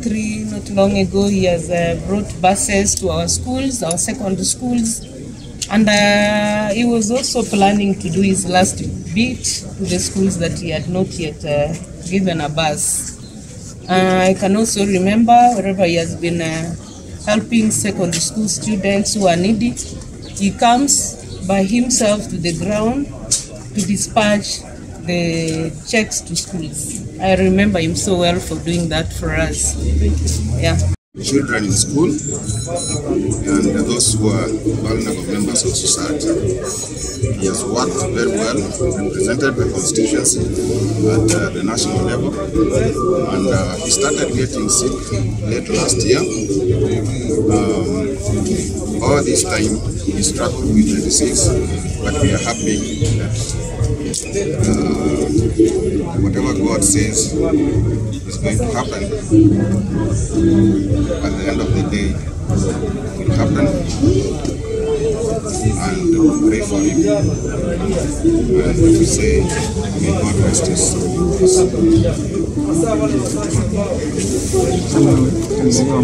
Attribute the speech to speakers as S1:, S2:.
S1: Three, not long ago, he has uh, brought buses to our schools, our secondary schools, and uh, he was also planning to do his last bit to the schools that he had not yet uh, given a bus. Uh, I can also remember wherever he has been uh, helping secondary school students who are needy, he comes by himself to the ground to dispatch the checks to schools. I remember him so well for doing that for us. Yeah.
S2: children in school and those who are vulnerable members of society. He has worked very well, represented the constituency at uh, the national level, and uh, he started getting sick late last year. Um, all this time he struggled with the disease, but we are happy that uh, whatever God says is going to happen at the end of the day it will happen and we pray for him and we say may God rest his.